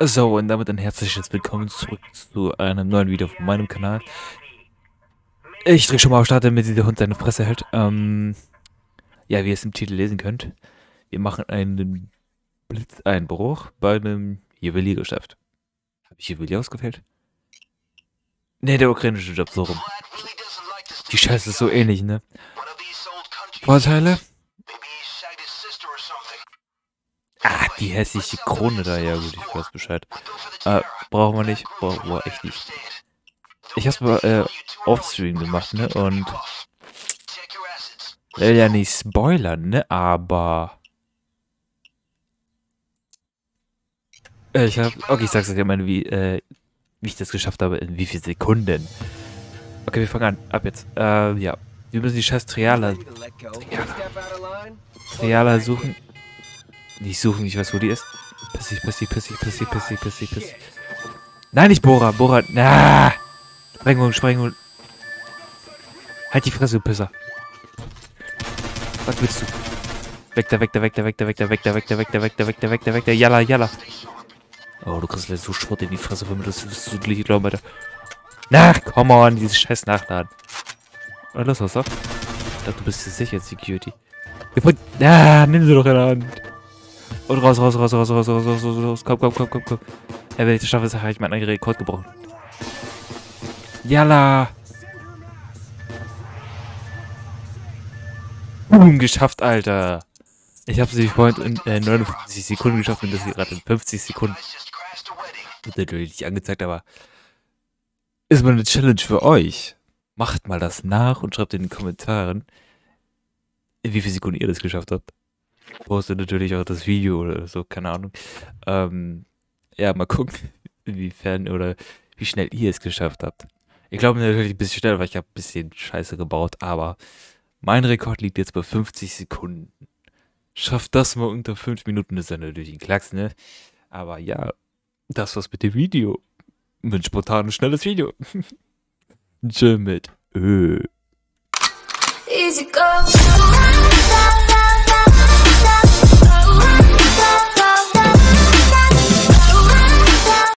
So, und damit ein herzliches Willkommen zurück zu einem neuen Video auf meinem Kanal. Ich drücke schon mal auf Start, damit dieser Hund seine Fresse hält. Ähm, ja, wie ihr es im Titel lesen könnt, wir machen einen Blitzeinbruch bei einem Juweliergeschäft. Habe ich Juwelier ausgewählt? Ne, der ukrainische Job, so rum. Die Scheiße ist so ähnlich, ne? Vorteile? Ah, die hässliche Krone da, ja gut, ich weiß Bescheid. Äh, brauchen wir nicht. Boah, boah echt nicht. Ich hab's mal äh, offstream gemacht, ne? Und will ja nicht spoilern, ne? Aber äh, ich hab. Okay, ich sag's euch mal, wie, äh, wie ich das geschafft habe, in wie viel Sekunden. Okay, wir fangen an. Ab jetzt. Äh, ja. Wir müssen die scheiß Triala. Triala. Triala suchen. Nicht suchen, ich weiß, wo die ist. Pissig, pissig, pissig, pissig, pissig, pissig, pissig. Nein, nicht Bohrer, Bohrer. Na! Sprengung, Sprengung. Halt die Fresse, du Pisser. Was willst du? Weg da, weg da, weg da, weg da, weg da, weg da, weg da, weg da, weg da, weg da, weg da, weg da, jalla, jalla. Oh, du kriegst jetzt so Schrott in die Fresse, wenn du das so gleich glauben, Alter. Na, come on, dieses scheiß Nachladen. Oh, los, was doch? Ich dachte, du bist sicher Security. Ah, nimm sie doch in der Hand. Und raus, raus, raus, raus, raus, raus, raus, raus, raus. Komm, komm, komm, komm, komm. Ja, wenn ich das schaffe, habe ich meinen Rekord gebrochen. Jalla. Boom, geschafft, Alter. Ich habe sie vorhin in äh, 59 Sekunden geschafft und das hier gerade in 50 Sekunden. Wird natürlich nicht angezeigt, aber ist mal eine Challenge für euch. Macht mal das nach und schreibt in den Kommentaren, in wie viele Sekunden ihr das geschafft habt poste natürlich auch das Video oder so, keine Ahnung. Ähm, ja, mal gucken, inwiefern oder wie schnell ihr es geschafft habt. Ich glaube natürlich ein bisschen schneller, weil ich habe ein bisschen Scheiße gebaut, aber mein Rekord liegt jetzt bei 50 Sekunden. Schafft das mal unter 5 Minuten, ist dann natürlich ein Klacks, ne? Aber ja, das war's mit dem Video. Mit spontan schnelles Video. Tschö mit Ö. Easy go.